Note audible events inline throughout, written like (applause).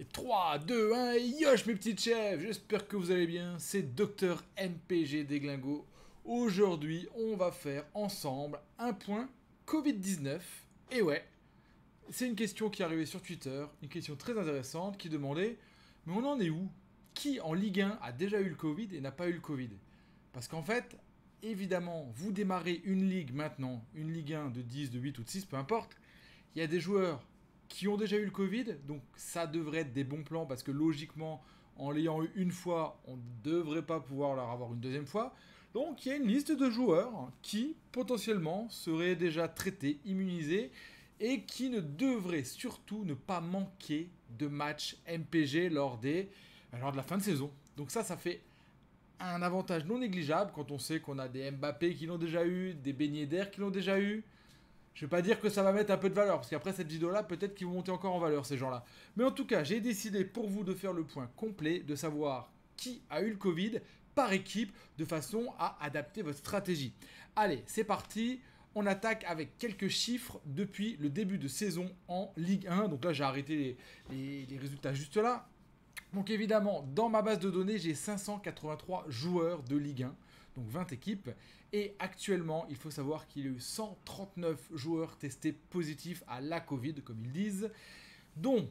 Et 3, 2, 1, et yosh mes petites chefs J'espère que vous allez bien, c'est Docteur MPG Deglingo. Aujourd'hui, on va faire ensemble un point Covid-19. Et ouais, c'est une question qui est arrivée sur Twitter, une question très intéressante qui demandait Mais on en est où? Qui en Ligue 1 a déjà eu le Covid et n'a pas eu le Covid? Parce qu'en fait, évidemment, vous démarrez une ligue maintenant, une Ligue 1 de 10, de 8 ou de 6, peu importe. Il y a des joueurs qui ont déjà eu le Covid, donc ça devrait être des bons plans parce que logiquement, en l'ayant eu une fois, on ne devrait pas pouvoir leur avoir une deuxième fois. Donc il y a une liste de joueurs qui potentiellement seraient déjà traités, immunisés et qui ne devraient surtout ne pas manquer de matchs MPG lors, lors de la fin de saison. Donc ça, ça fait un avantage non négligeable quand on sait qu'on a des Mbappé qui l'ont déjà eu, des beignets d'air qui l'ont déjà eu, je vais pas dire que ça va mettre un peu de valeur, parce qu'après cette vidéo-là, peut-être qu'ils vont monter encore en valeur, ces gens-là. Mais en tout cas, j'ai décidé pour vous de faire le point complet, de savoir qui a eu le Covid par équipe, de façon à adapter votre stratégie. Allez, c'est parti on attaque avec quelques chiffres depuis le début de saison en Ligue 1. Donc là, j'ai arrêté les, les, résultats juste là. Donc évidemment, dans ma base de données, j'ai 583 joueurs de Ligue 1 donc 20 équipes. Et actuellement, il faut savoir qu'il y a eu 139 joueurs testés positifs à la Covid, comme ils disent, dont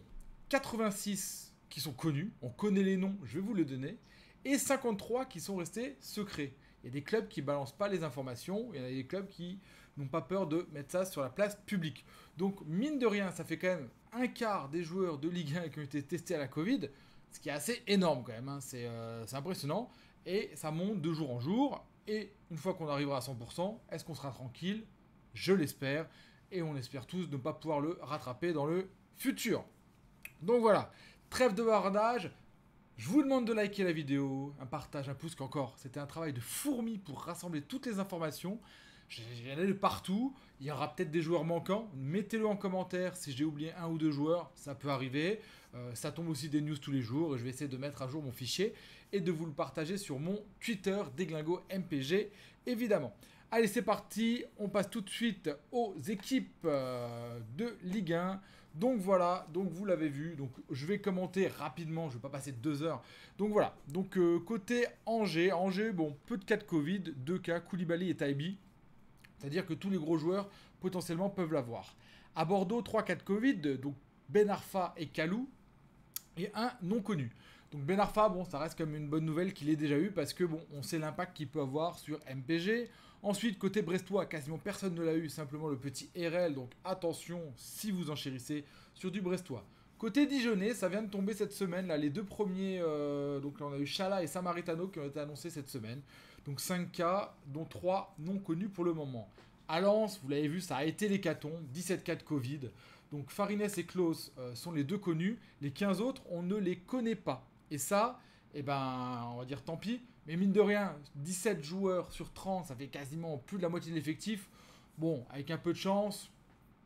86 qui sont connus, on connaît les noms, je vais vous les donner, et 53 qui sont restés secrets. Il y a des clubs qui balancent pas les informations, il y a des clubs qui n'ont pas peur de mettre ça sur la place publique. Donc mine de rien, ça fait quand même un quart des joueurs de Ligue 1 qui ont été testés à la Covid, ce qui est assez énorme quand même, hein. euh, c'est impressionnant. Et ça monte de jour en jour. Et une fois qu'on arrivera à 100%, est-ce qu'on sera tranquille? Je l'espère. Et on espère tous ne pas pouvoir le rattraper dans le futur. Donc voilà, trêve de bardage. Je vous demande de liker la vidéo, un partage, un pouce, qu'encore, c'était un travail de fourmi pour rassembler toutes les informations. J'en ai de partout. Il y aura peut-être des joueurs manquants. Mettez-le en commentaire si j'ai oublié un ou deux joueurs. Ça peut arriver. Euh, ça tombe aussi des news tous les jours. je vais essayer de mettre à jour mon fichier et de vous le partager sur mon Twitter Deglingo MPG, évidemment. Allez, c'est parti. On passe tout de suite aux équipes euh, de Ligue 1. Donc voilà, donc vous l'avez vu. Donc je vais commenter rapidement. Je ne vais pas passer deux heures. Donc voilà. Donc euh, côté Angers, Angers, bon, peu de cas de Covid, deux cas, Koulibaly et Taibi. C'est-à-dire que tous les gros joueurs potentiellement peuvent l'avoir. À Bordeaux, 3 cas de Covid, donc Ben Arfa et Kalou, et un non connu. Donc Ben Arfa, bon, ça reste comme une bonne nouvelle qu'il ait déjà eu parce que bon, on sait l'impact qu'il peut avoir sur MPG. Ensuite, côté brestois, quasiment personne ne l'a eu, simplement le petit RL. Donc attention si vous enchérissez sur du brestois. Côté Dijonais, ça vient de tomber cette semaine. Là, les deux premiers, euh, donc là, on a eu Chala et Samaritano qui ont été annoncés cette semaine. Donc 5 cas, dont 3 non connus pour le moment. À Lens, vous l'avez vu, ça a été l'hécatombe, 17 cas de Covid. Donc Farines et Klaus euh, sont les deux connus. Les 15 autres, on ne les connaît pas. Et ça, eh ben, on va dire tant pis. Mais mine de rien, 17 joueurs sur 30, ça fait quasiment plus de la moitié de l'effectif. Bon, avec un peu de chance,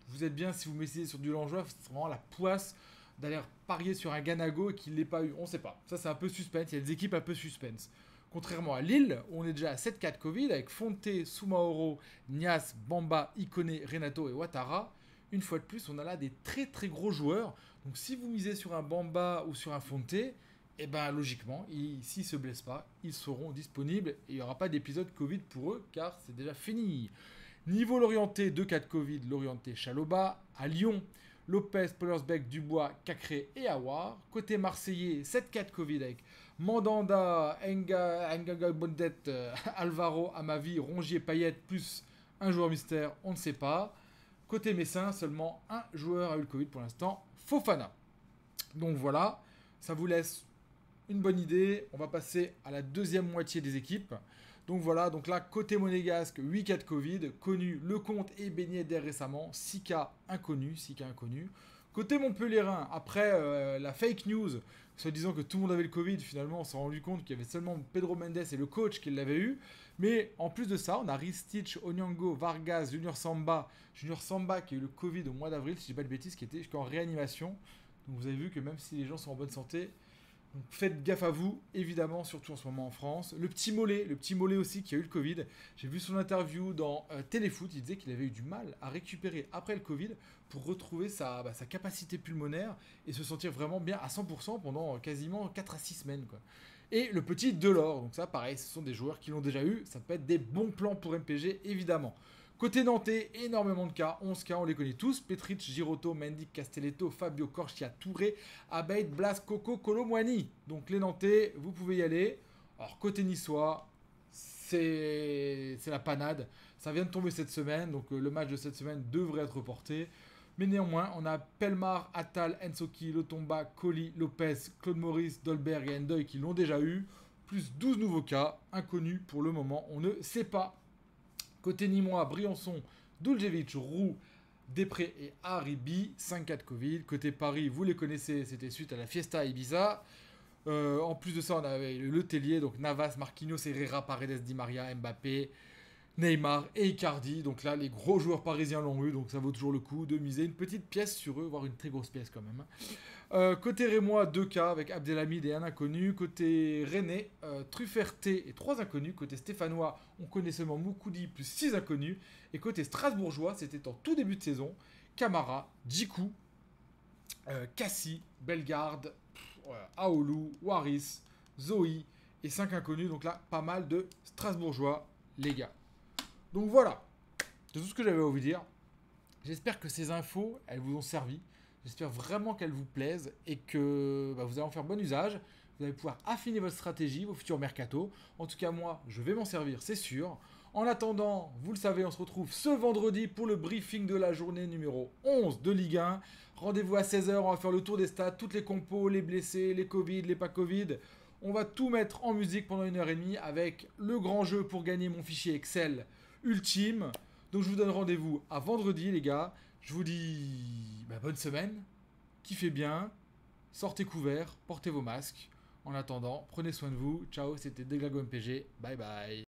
vous êtes bien si vous mettez sur du Langeois, c'est vraiment la poisse d'aller parier sur un Ganago et qu'il ne l'ait pas eu. On ne sait pas. Ça, c'est un peu suspense. Il y a des équipes un peu suspense. Contrairement à Lille, où on est déjà à 7 4 Covid avec Fonte, Sumaoro, Nias, Bamba, Ikone, Renato et Ouattara. Une fois de plus, on a là des très très gros joueurs. Donc si vous misez sur un Bamba ou sur un Fonte, eh ben logiquement, s'ils ne se blessent pas, ils seront disponibles et il n'y aura pas d'épisode Covid pour eux car c'est déjà fini. Niveau l'orienté, 2 4 Covid, l'orienté Chaloba. À Lyon, Lopez, Polersbeck, Dubois, Cacré et Awar. Côté marseillais, 7-4 Covid avec Mandanda, Enga, Enga Bondet, euh, (laughs) Alvaro, Amavi, Rongier, Payet, plus un joueur mystère, on ne sait pas. Côté Messin, seulement un joueur a eu le Covid pour l'instant, Fofana. Donc voilà, ça vous laisse une bonne idée. On va passer à la deuxième moitié des équipes. Donc voilà, donc là, côté monégasque, 8 cas de Covid, connu, le compte est baigné d'air récemment, 6 cas inconnus, 6 cas inconnus. Côté Montpellierin, après euh, la fake news, se disant que tout le monde avait le Covid, finalement on s'est rendu compte qu'il y avait seulement Pedro Mendes et le coach qui l'avaient eu. Mais en plus de ça, on a Ristich, Onyango, Vargas, Junior Samba, Junior Samba qui a eu le Covid au mois d'avril, si je dis pas de bêtises, qui était jusqu'en réanimation. Donc vous avez vu que même si les gens sont en bonne santé, Donc faites gaffe à vous, évidemment, surtout en ce moment en France. Le petit mollet, le petit mollet aussi qui a eu le Covid. J'ai vu son interview dans euh, Téléfoot, il disait qu'il avait eu du mal à récupérer après le Covid pour retrouver sa, bah, capacité pulmonaire et se sentir vraiment bien à 100% pendant quasiment 4 à 6 semaines. Quoi. Et le petit Delors, donc ça pareil, ce sont des joueurs qui l'ont déjà eu, ça peut être des bons plans pour MPG évidemment. Côté Nantais, énormément de cas, 11 cas, on les connaît tous. Petric, Giroto, Mendy, Castelletto, Fabio Corchia, Touré, Abed, Blas, Coco, Colomwani. Donc les Nantais, vous pouvez y aller. Alors côté niçois, c'est la panade. Ça vient de tomber cette semaine, donc euh, le match de cette semaine devrait être reporté. Mais néanmoins, on a Pelmar, Attal, Ensoki, Lotomba, Colli, Lopez, Claude Maurice, Dolberg et Endoy qui l'ont déjà eu. Plus 12 nouveaux cas, inconnus pour le moment, on ne sait pas. Côté Nîmois, Briançon, Duljevic, Roux, Després et Haribi, 5 cas de Covid. Côté Paris, vous les connaissez, c'était suite à la Fiesta Ibiza. Euh, en plus de ça, on avait le Tellier, donc Navas, Marquinhos, Herrera, Paredes, Di Maria, Mbappé, Neymar et Icardi. Donc là, les gros joueurs parisiens l'ont eu, donc ça vaut toujours le coup de miser une petite pièce sur eux, voire une très grosse pièce quand même. Euh, côté Rémois, 2 cas avec Abdelhamid et un inconnu. Côté René, euh, Trufferté et 3 inconnus. Côté Stéphanois, on connaît seulement Moukoudi plus 6 inconnus. Et côté Strasbourgeois, c'était en tout début de saison, Camara, Djikou, euh, Cassie, Bellegarde, Aoulou, Waris, Zoe et 5 inconnus. Donc là, pas mal de Strasbourgeois, les gars. Donc voilà, c'est tout ce que j'avais à vous dire. J'espère que ces infos, elles vous ont servi. J'espère vraiment qu'elles vous plaisent et que bah, vous allez en faire bon usage. Vous allez pouvoir affiner votre stratégie, vos futurs mercato. En tout cas, moi, je vais m'en servir, c'est sûr. En attendant, vous le savez, on se retrouve ce vendredi pour le briefing de la journée numéro 11 de Ligue 1. Rendez-vous à 16h, on va faire le tour des stats, toutes les compos, les blessés, les Covid, les pas Covid. On va tout mettre en musique pendant une heure et demie avec le grand jeu pour gagner mon fichier Excel ultime. Donc je vous donne rendez-vous à vendredi les gars. Je vous dis bah, bonne semaine, kiffez bien, sortez couverts, portez vos masques. En attendant, prenez soin de vous. Ciao, c'était Deglago MPG. Bye bye.